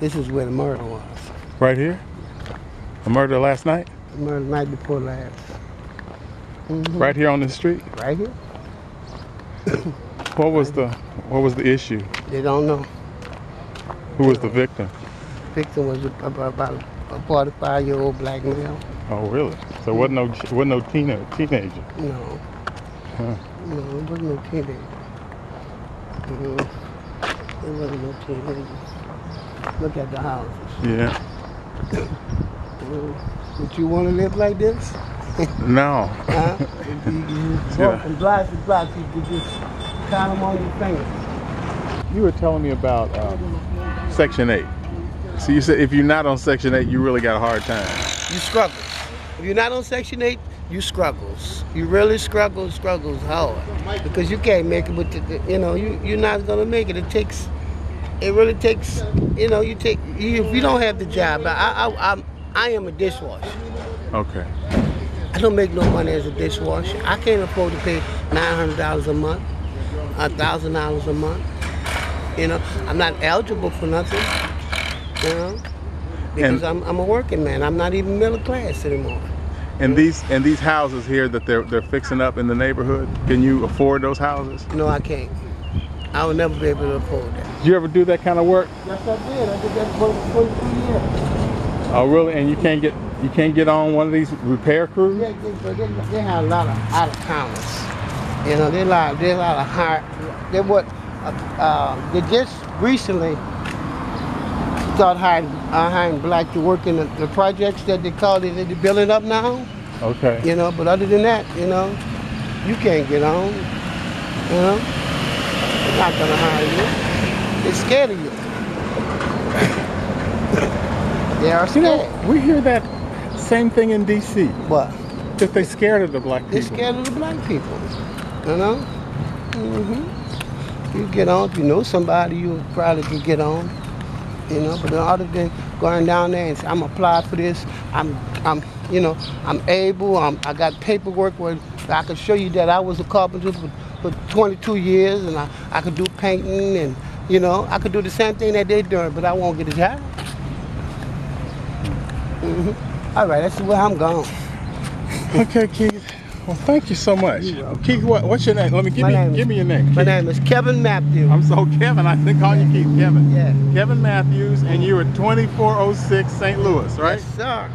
This is where the murder was. Right here? A murder last night? The murder night before last. Mhm. Right here on the street? Right here. What was the what was the issue? They don't know. Who was the victim? Victim was a- about, a 45 year old black male. Oh really? So wasn't no wasn't no teen, teenager. No. Huh. No, it wasn't no teenager. Mhm. It wasn't no teenager. Look at the houses. Yeah. Mhm. Would you want to live like this? No. Huh? you, you, you Yeah. from block to block, you could just count them on your fingers. You were telling me about um, Section 8. So you said if you're not on Section 8, you really got a hard time. You struggles. If you're not on Section 8, you struggles. You really struggle, struggles hard. Because you can't make it with the, the- you know, you, you're not going to make it. It takes, it really takes, you know, you take, you, if you don't have the job, I, I, I'm, I am a dishwasher. Okay. I don't make no money as a dishwasher. I can't afford to pay $900 a month, $1,000 a month. You know, I'm not eligible for nothing, you know, because I'm, I'm a working man. I'm not even middle class anymore. And these and these houses here that they're they're fixing up in the neighborhood, can you afford those houses? No, I can't. I will never be able to afford that. Did you ever do that kind of work? Yes, I did. I did that for 22 years. Oh really? And you can't get you can't get on one of these repair crews? Yeah, they, but they, they have a lot of out of towners. You know, they lot they a lot of hard. They what? Uh, uh, they just recently started hiring, uh, hiring black to work in the, the projects that they call it. They're building up now. Okay. You know, but other than that, you know, you can't get on. You know, they're not gonna hire you. They're scared of you. they are You scared. know, we hear that same thing in DC. But That they scared of the black people. they're scared of the black people. You know. Mm-hmm. You get on. If you know somebody, you probably could get on. You know, but other than going down there and say, I'm apply for this, I'm, I'm, you know, I'm able. I'm, I got paperwork where I can show you that I was a carpenter for, for 22 years, and I, I could do painting, and you know, I could do the same thing that they're doing, but I won't get a job. hmm All right, that's where I'm going. Okay, Keith. Well, thank you so much. Keith, what, what's your name? Let me give My me name is- give me your name. My Keith. name is Kevin Matthews. I'm so Kevin. I think call you Keith. Kevin. Yeah. Kevin Matthews, and you are 2406 St. Louis, right? Yes, sir.